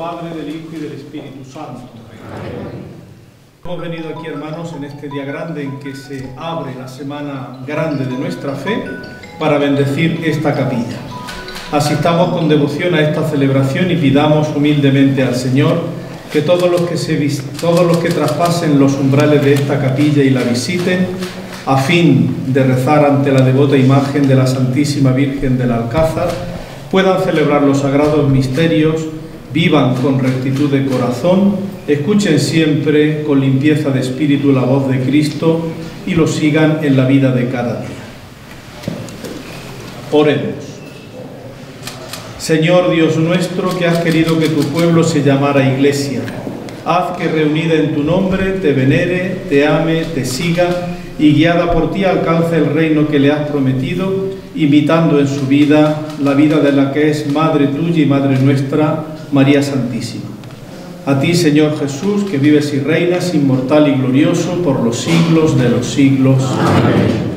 Padre, del Hijo y del Espíritu Santo. Hemos venido aquí, hermanos, en este día grande en que se abre la semana grande de nuestra fe para bendecir esta capilla. Asistamos con devoción a esta celebración y pidamos humildemente al Señor que todos los que, se, todos los que traspasen los umbrales de esta capilla y la visiten, a fin de rezar ante la devota imagen de la Santísima Virgen del Alcázar, puedan celebrar los sagrados misterios, vivan con rectitud de corazón, escuchen siempre con limpieza de espíritu la voz de Cristo y lo sigan en la vida de cada día. Oremos. Señor Dios nuestro, que has querido que tu pueblo se llamara iglesia, haz que reunida en tu nombre te venere, te ame, te siga y guiada por ti alcance el reino que le has prometido, imitando en su vida la vida de la que es Madre tuya y Madre nuestra, María Santísima. A ti, Señor Jesús, que vives y reinas inmortal y glorioso por los siglos de los siglos. Amén.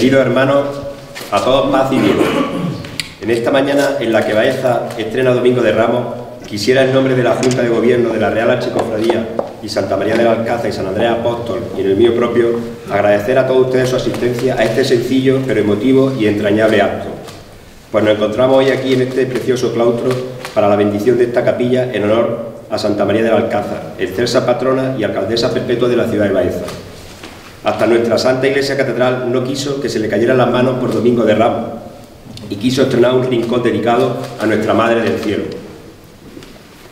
Queridos hermanos, a todos paz y bien. En esta mañana en la que Baeza estrena Domingo de Ramos, quisiera en nombre de la Junta de Gobierno de la Real Archicofradía y Santa María del Alcázar y San Andrés Apóstol y en el mío propio, agradecer a todos ustedes su asistencia a este sencillo pero emotivo y entrañable acto. Pues nos encontramos hoy aquí en este precioso claustro para la bendición de esta capilla en honor a Santa María del Alcázar, el patrona y alcaldesa perpetua de la ciudad de Baeza. Hasta nuestra Santa Iglesia Catedral no quiso que se le cayeran las manos por Domingo de Ramos y quiso estrenar un rincón dedicado a nuestra Madre del Cielo.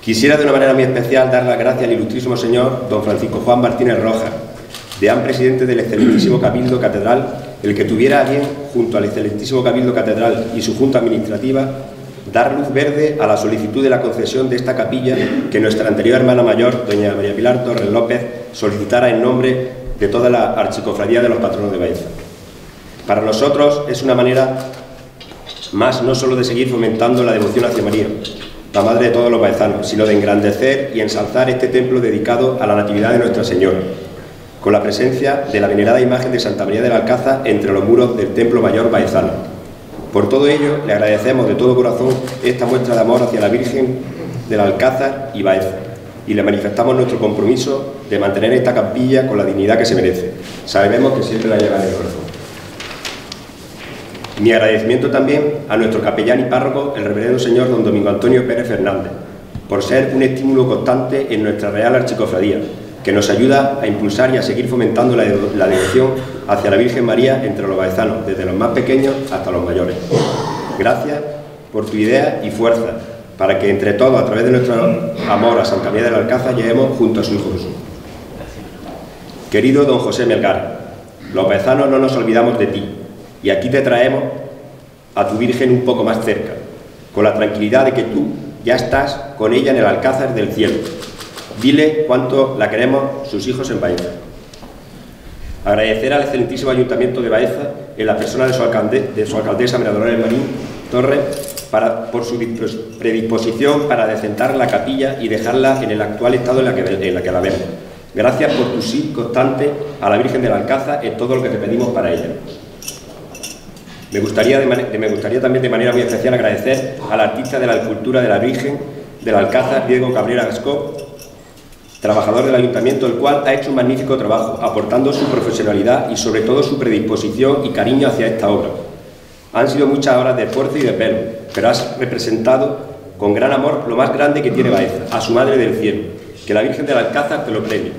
Quisiera de una manera muy especial dar las gracias al ilustrísimo señor don Francisco Juan Martínez Rojas, deán presidente del excelentísimo Cabildo Catedral, el que tuviera bien, junto al excelentísimo Cabildo Catedral y su Junta Administrativa, dar luz verde a la solicitud de la concesión de esta capilla que nuestra anterior hermana mayor, doña María Pilar Torres López, solicitara en nombre de toda la archicofradía de los patronos de Baeza. Para nosotros es una manera más no solo de seguir fomentando la devoción hacia María, la madre de todos los baezanos, sino de engrandecer y ensalzar este templo dedicado a la Natividad de Nuestra Señora, con la presencia de la venerada imagen de Santa María del Alcázar entre los muros del Templo Mayor Baezano. Por todo ello, le agradecemos de todo corazón esta muestra de amor hacia la Virgen del Alcázar y Baeza, y le manifestamos nuestro compromiso de mantener esta capilla con la dignidad que se merece. Sabemos que siempre la lleva en el corazón. Mi agradecimiento también a nuestro capellán y párroco, el reverendo señor don Domingo Antonio Pérez Fernández, por ser un estímulo constante en nuestra Real Archicofradía, que nos ayuda a impulsar y a seguir fomentando la, devoción hacia la Virgen María entre los baezanos, desde los más pequeños hasta los mayores. Gracias por tu idea y fuerza, para que entre todos, a través de nuestro amor a Santa María del Alcázar, lleguemos junto a su Jesús. Querido don José Melgar, los bezanos no nos olvidamos de ti y aquí te traemos a tu Virgen un poco más cerca, con la tranquilidad de que tú ya estás con ella en el alcázar del cielo. Dile cuánto la queremos sus hijos en Baeza. Agradecer al excelentísimo Ayuntamiento de Baeza, en la persona de su, de su alcaldesa, María Dolores Marín Torres, por su predisposición para decentar la capilla y dejarla en el actual estado en la que, la, vemos. Gracias por tu sí constante a la Virgen del Alcázar en todo lo que te pedimos para ella. Me gustaría, también de manera muy especial agradecer al artista de la escultura de la Virgen del Alcázar, Diego Cabrera Gascó, trabajador del Ayuntamiento, el cual ha hecho un magnífico trabajo, aportando su profesionalidad y sobre todo su predisposición y cariño hacia esta obra. Han sido muchas horas de esfuerzo y de pelo, pero has representado con gran amor lo más grande que tiene Baeza, a su Madre del Cielo, Que la Virgen del Alcázar te lo premie.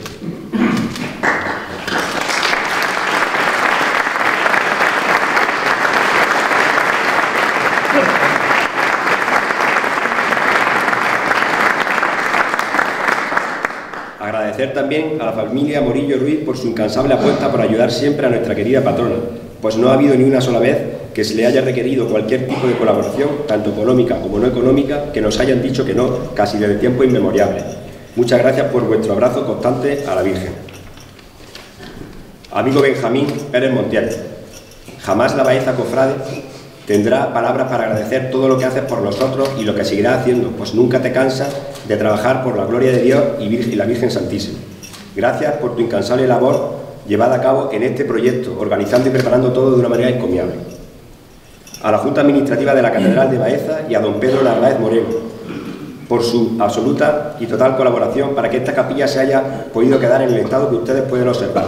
Agradecer también a la familia Morillo Ruiz por su incansable apuesta por ayudar siempre a nuestra querida patrona, pues no ha habido ni una sola vez que se le haya requerido cualquier tipo de colaboración, tanto económica como no económica, que nos hayan dicho que no, casi desde tiempo inmemoriable. Muchas gracias por vuestro abrazo constante a la Virgen. Amigo Benjamín Pérez Montiel, jamás la Baeza Cofrade tendrá palabras para agradecer todo lo que haces por nosotros y lo que seguirá haciendo, pues nunca te cansas de trabajar por la gloria de Dios y la Virgen Santísima. Gracias por tu incansable labor llevada a cabo en este proyecto, organizando y preparando todo de una manera encomiable. A la Junta Administrativa de la Catedral de Baeza y a don Pedro Narváez Moreno, por su absoluta y total colaboración para que esta capilla se haya podido quedar en el estado que ustedes pueden observar.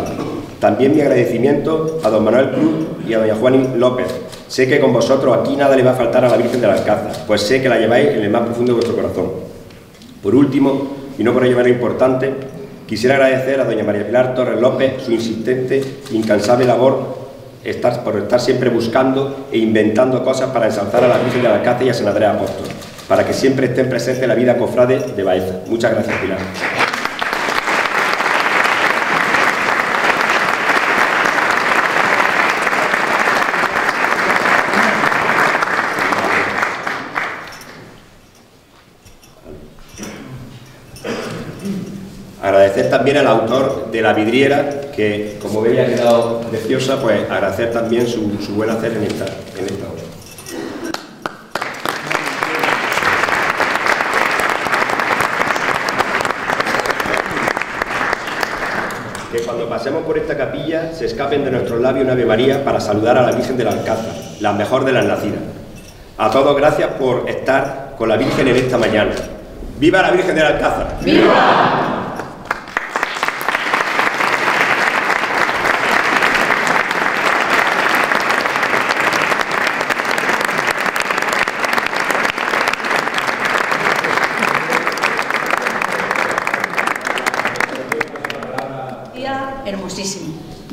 También mi agradecimiento a don Manuel Cruz y a doña Juani López, Sé que con vosotros aquí nada le va a faltar a la Virgen de la Alcázar, pues sé que la lleváis en el más profundo de vuestro corazón. Por último, y no por ello menos importante, quisiera agradecer a doña María Pilar Torres López su insistente incansable labor estar, por estar siempre buscando e inventando cosas para ensalzar a la Virgen de la Alcázar y a San Andrés Apóstol, para que siempre estén presentes en la vida cofrade de Baeza. Muchas gracias, Pilar. Agradecer también al autor de La Vidriera, que como veis ha quedado preciosa, pues agradecer también su, buen hacer en esta, en. Que cuando pasemos por esta capilla se escapen de nuestros labios una Ave María para saludar a la Virgen del Alcázar, la mejor de las nacidas. A todos gracias por estar con la Virgen en esta mañana. ¡Viva la Virgen del Alcázar! ¡Viva!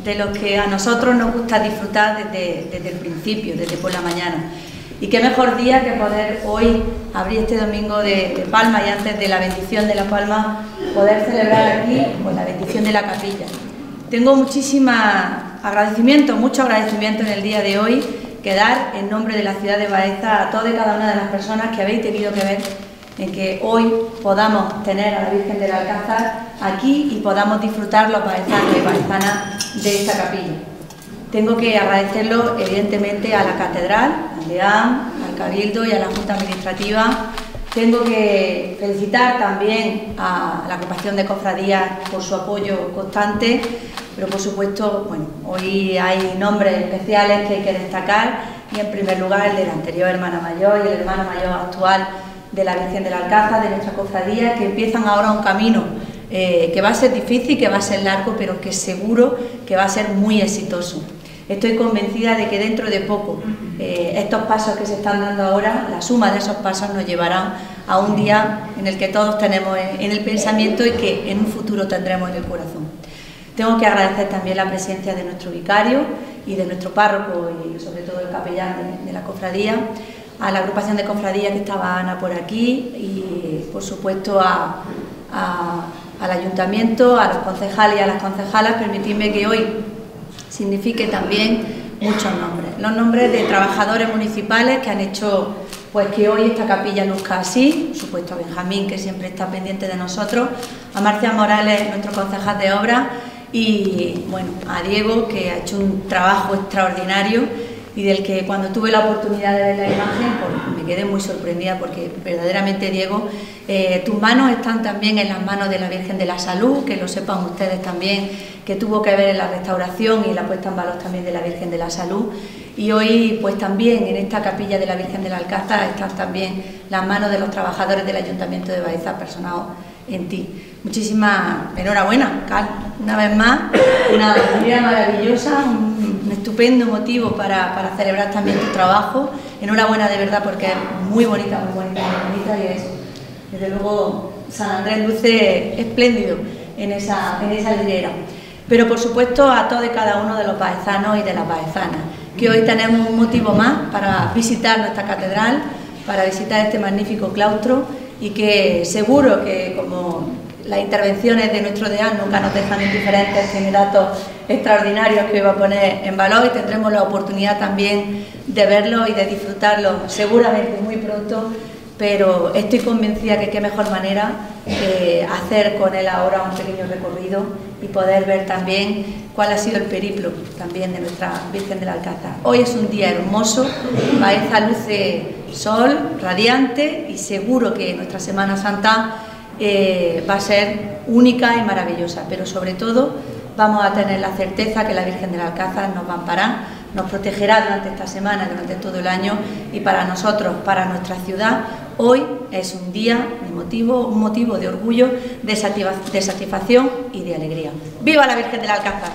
De lo que a nosotros nos gusta disfrutar desde, el principio, desde por la mañana. Y qué mejor día que poder hoy abrir este domingo de, Palma y antes de la bendición de la Palma, poder celebrar aquí pues, la bendición de la capilla. Tengo muchísimo agradecimiento, mucho agradecimiento en el día de hoy que dar en nombre de la ciudad de Baeza a todas y cada una de las personas que habéis tenido que ver en que hoy podamos tener a la Virgen del Alcázar aquí y podamos disfrutar los baezanos y baezanas de esta capilla. Tengo que agradecerlo evidentemente a la Catedral, al al Cabildo y a la Junta Administrativa. Tengo que felicitar también a la agrupación de cofradías por su apoyo constante, pero por supuesto, bueno, hoy hay nombres especiales que hay que destacar y en primer lugar el de la anterior hermana mayor y el hermano mayor actual de la Virgen del Alcázar, de nuestra cofradía, que empiezan ahora un camino eh, que va a ser difícil, que va a ser largo, pero que seguro que va a ser muy exitoso. Estoy convencida de que dentro de poco eh, estos pasos que se están dando ahora, la suma de esos pasos nos llevarán a un día en el que todos tenemos en el pensamiento y que en un futuro tendremos en el corazón. Tengo que agradecer también la presencia de nuestro vicario y de nuestro párroco y sobre todo el capellán de la cofradía, a la agrupación de cofradías que estaba Ana por aquí y por supuesto al ayuntamiento, a los concejales y a las concejalas, permitidme que hoy signifique también muchos nombres. Los nombres de trabajadores municipales que han hecho pues que hoy esta capilla luzca así, por supuesto a Benjamín que siempre está pendiente de nosotros, a Marcia Morales, nuestro concejal de obra, y bueno, a Diego que ha hecho un trabajo extraordinario y del que cuando tuve la oportunidad de ver la imagen pues, me quedé muy sorprendida porque verdaderamente Diego, eh, tus manos están también en las manos de la Virgen de la Salud, que lo sepan ustedes también, que tuvo que ver en la restauración y la puesta en valor también de la Virgen de la Salud. Y hoy pues también en esta capilla de la Virgen del Alcázar están también las manos de los trabajadores del Ayuntamiento de Baeza personados en ti. Muchísimas enhorabuena, Carl, una vez más, una idea maravillosa, un, estupendo motivo para, celebrar también tu trabajo. Enhorabuena de verdad porque es muy bonita, muy bonita, muy bonita y es desde luego San Andrés luce espléndido en esa, en esa Pero por supuesto a todos y cada uno de los paezanos y de las paezanas, que hoy tenemos un motivo más para visitar nuestra catedral, para visitar este magnífico claustro y que seguro que como las intervenciones de nuestro deán nunca nos dejan indiferentes, tiene datos extraordinarios que hoy a poner en valor y tendremos la oportunidad también de verlo y de disfrutarlo seguramente muy pronto, pero estoy convencida que qué mejor manera hacer con él ahora un pequeño recorrido y poder ver también cuál ha sido el periplo también de nuestra Virgen del Alcázar. Hoy es un día hermoso, Baeza luce sol, radiante y seguro que nuestra Semana Santa eh, va a ser única y maravillosa, pero sobre todo vamos a tener la certeza que la Virgen del Alcázar nos va a amparar, nos protegerá durante esta semana, durante todo el año y para nosotros, para nuestra ciudad, hoy es un día de motivo, un motivo de orgullo, de, satisfacción y de alegría. ¡Viva la Virgen del Alcázar!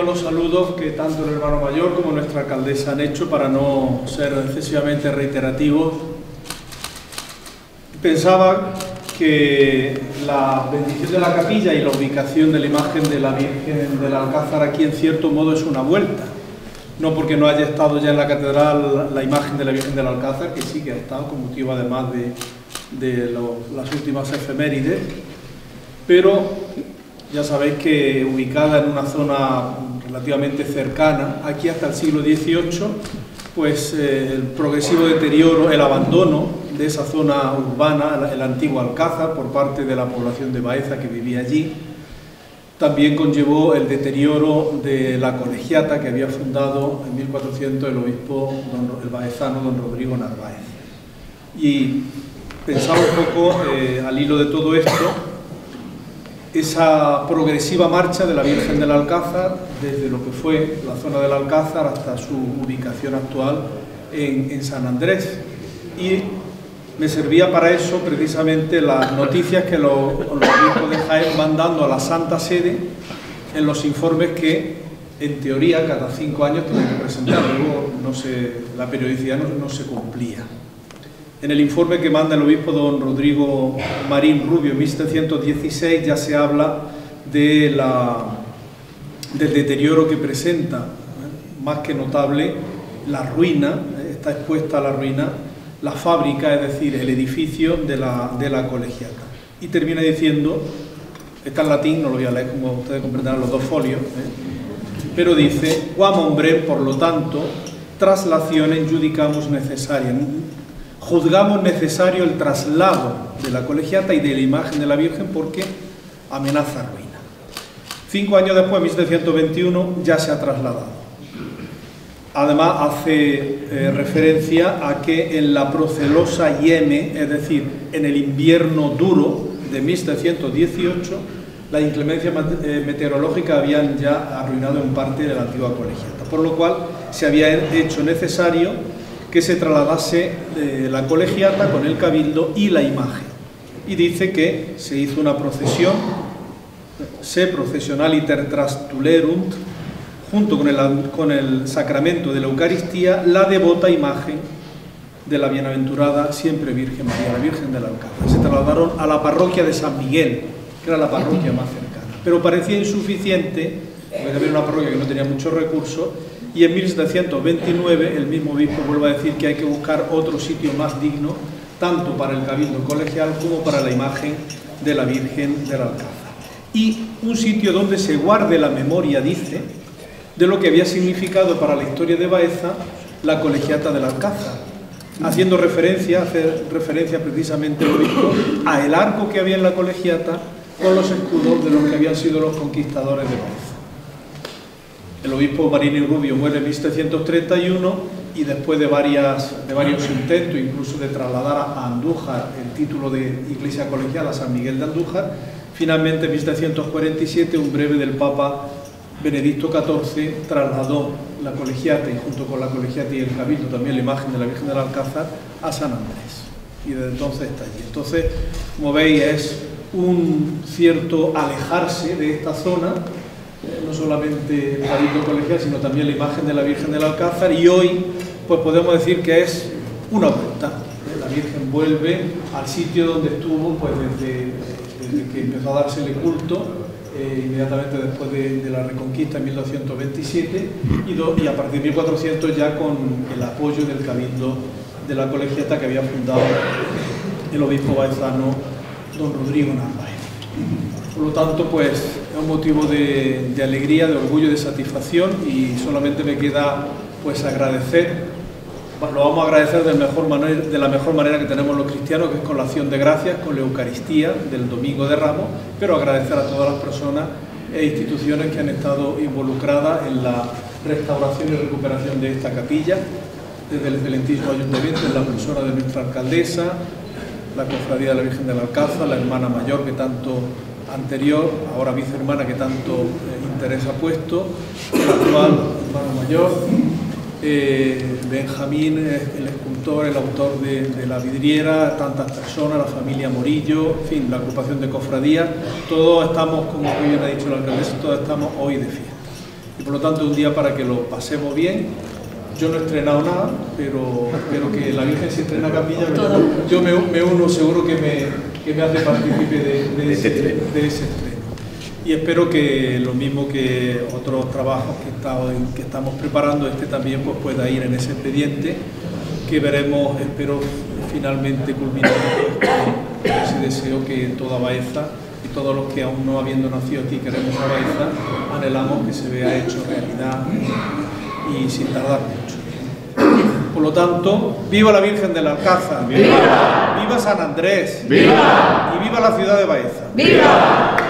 Los saludos que tanto el hermano mayor como nuestra alcaldesa han hecho para no ser excesivamente reiterativos. Pensaba que la bendición de la capilla y la ubicación de la imagen de la Virgen del Alcázar aquí en cierto modo es una vuelta. No porque no haya estado ya en la catedral la imagen de la Virgen del Alcázar, que sí que ha estado con motivo además de, de las últimas efemérides, pero ya sabéis que ubicada en una zona relativamente cercana, aquí hasta el siglo XVIII, pues eh, el progresivo deterioro, el abandono de esa zona urbana, el antiguo Alcázar, por parte de la población de Baeza que vivía allí, también conllevó el deterioro de la colegiata que había fundado en 1400 el obispo, el baezano don Rodrigo Narváez. Y pensaba un poco, eh, al hilo de todo esto, esa progresiva marcha de la Virgen del Alcázar desde lo que fue la zona del Alcázar hasta su ubicación actual en, San Andrés. Y me servía para eso precisamente las noticias que los, los de Jaén van dando a la Santa Sede en los informes que en teoría cada cinco años tienen que presentar, luego no la periodicidad no se cumplía. En el informe que manda el obispo don Rodrigo Marín Rubio en 1716 ya se habla de la, del deterioro que presenta, ¿eh? más que notable, la ruina, ¿eh? está expuesta a la ruina, la fábrica, es decir, el edificio de la, colegiata. Y termina diciendo, está en latín, no lo voy a leer como ustedes comprenderán los dos folios, ¿eh? pero dice, quam hombre, por lo tanto, traslaciones judicamos necesarias juzgamos necesario el traslado de la colegiata y de la imagen de la Virgen porque amenaza ruina. Cinco años después, en 1721, ya se ha trasladado. Además, hace eh, referencia a que en la procelosa Yeme, es decir, en el invierno duro de 1718, la inclemencia eh, meteorológica habían ya arruinado en parte la antigua colegiata, por lo cual se había hecho necesario que se trasladase la colegiata con el cabildo y la imagen. Y dice que se hizo una procesión, se procesionaliter trastulerunt, junto con el, con el sacramento de la Eucaristía, la devota imagen de la bienaventurada siempre Virgen María, la Virgen del Alcázar. Se trasladaron a la parroquia de San Miguel, que era la parroquia más cercana. Pero parecía insuficiente, porque había una parroquia que no tenía muchos recursos, y en 1729 el mismo obispo vuelve a decir que hay que buscar otro sitio más digno, tanto para el cabildo colegial como para la imagen de la Virgen del Alcázar. Y un sitio donde se guarde la memoria, dice, de lo que había significado para la historia de Baeza la colegiata del Alcázar, haciendo referencia, hacer referencia precisamente a el arco que había en la colegiata con los escudos de los que habían sido los conquistadores de Baeza. El obispo Marini Rubio muere en 1731 y después de, de varios intentos, incluso de trasladar a Andújar el título de iglesia colegial a San Miguel de Andújar, finalmente en 1747 un breve del Papa Benedicto XIV trasladó la colegiata y junto con la colegiata y el cabildo también la imagen de la Virgen del Alcázar a San Andrés. y desde entonces está allí. Entonces, como veis, es un cierto alejarse de esta zona, eh, no solamente el Cabildo Colegial, sino también la imagen de la Virgen del Alcázar, y hoy pues podemos decir que es una vuelta. ¿eh? La Virgen vuelve al sitio donde estuvo pues desde, desde que empezó a dársele culto, eh, inmediatamente después de, la Reconquista en 1227, y, a partir de 1400 ya con el apoyo del Cabildo de la colegiata que había fundado el obispo baezano don Rodrigo Narváez. Por lo tanto, pues es un motivo de, alegría, de orgullo, de satisfacción y solamente me queda pues agradecer, lo vamos a agradecer de, de la mejor manera que tenemos los cristianos, que es con la acción de gracias, con la Eucaristía del Domingo de Ramos, pero agradecer a todas las personas e instituciones que han estado involucradas en la restauración y recuperación de esta capilla, desde el excelentísimo ayuntamiento, en la persona de nuestra alcaldesa, la cofradía de la Virgen del Alcázar, la hermana mayor que tanto anterior, ahora vicehermana que tanto eh, interés ha puesto, el actual hermano mayor, eh, Benjamín, el escultor, el autor de, de, la vidriera, tantas personas, la familia Morillo, en fin, la agrupación de cofradías, todos estamos, como bien ha dicho la alcaldesa, todos estamos hoy de fiesta. Y por lo tanto un día para que lo pasemos bien yo no he estrenado nada, pero, pero que la Virgen se estrena capilla, yo me, me, uno seguro que me, que me hace partícipe de, de, ese, de, ese, estreno. Y espero que lo mismo que otros trabajos que, está, que estamos preparando, este también pues, pueda ir en ese expediente, que veremos, espero finalmente culminar con ese deseo que toda Baeza y todos los que aún no habiendo nacido aquí queremos a Baeza, anhelamos que se vea hecho realidad y sin tardar mucho. Por lo tanto, viva la Virgen del Alcázar, viva, viva San Andrés, viva y viva la ciudad de Baeza. ¡Viva!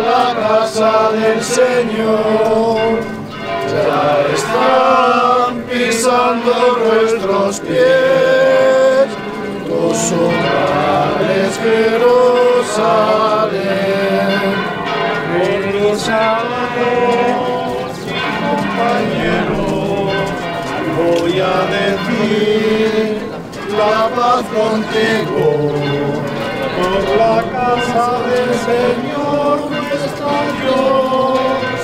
La casa del Señor, ya están pisando nuestros pies, los hogares Jerusalén. Amigos y compañeros voy a decir la paz contigo por la casa del Señor nuestro Dios,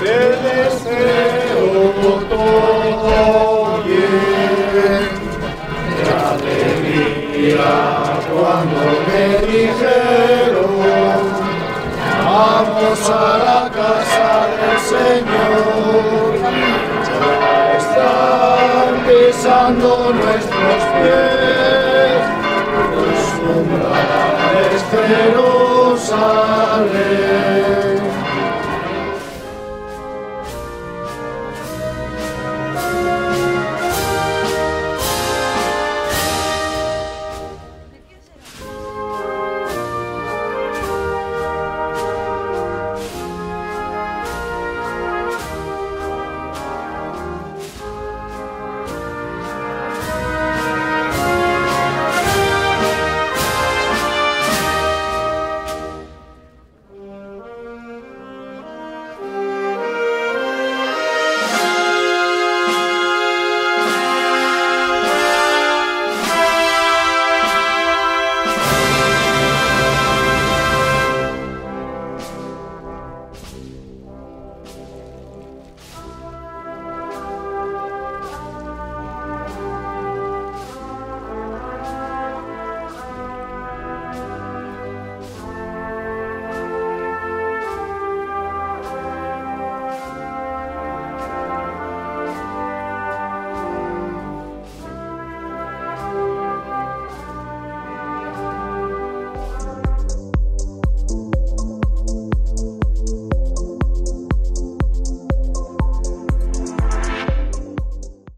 te deseo todo bien. De alegría cuando me dijeron, vamos a la casa del Señor, ya están pisando nuestros pies umbrales Jerusalén.